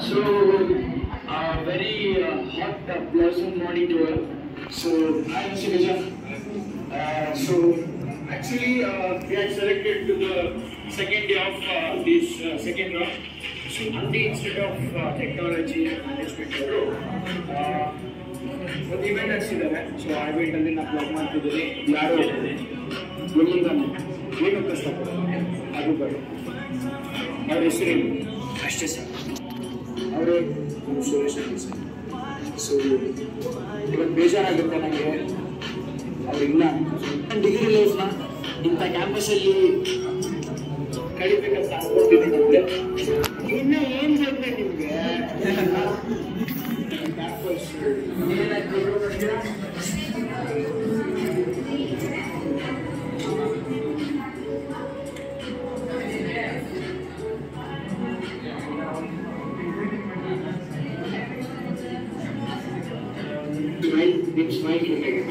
So, uh, very uh, hot, uh, pleasant morning to all. So, I'm Mr. Gaja. so, actually, uh, we are selected to the second day of uh, this uh, second round. So, Angadi Institute of Technology and Management Bureau. ಒಂದು event ನಡೆಸಿದ್ದಾರೆ so ಆ ಇವೆಂಟಲ್ಲಿ ನಾವು blog ಮಾಡ್ತಿದ್ದೀನಿ ಯಾರು ಎಲ್ಲಿಂದ ಏನು ಕಷ್ಟ ಅದು ಬೇಡ ಅವ್ರ ಹೆಸರೇನು? ಅಷ್ಟೇ ಸರ್. ಅವರೇ ಸುರೇಶ್ ಸರ್. ಸೊ ಇವತ್ತು ಬೇಜಾರಾಗುತ್ತೆ ನನಗೆ ಅವ್ರಿಲ್ಲ ಡಿಗ್ರಿ ಲೈಫ್ನ ಇಂಥ ಕ್ಯಾಂಪಸಲ್ಲಿ ಕಳಿಬೇಕಂತ ಅನ್ಕೊಂಡಿದ್ದೀನಿ ಅಂದ್ರೆ ಇನ್ನು ಏನು ಬೇಕು ನಿಮಗೆ? Campus. with which they can live.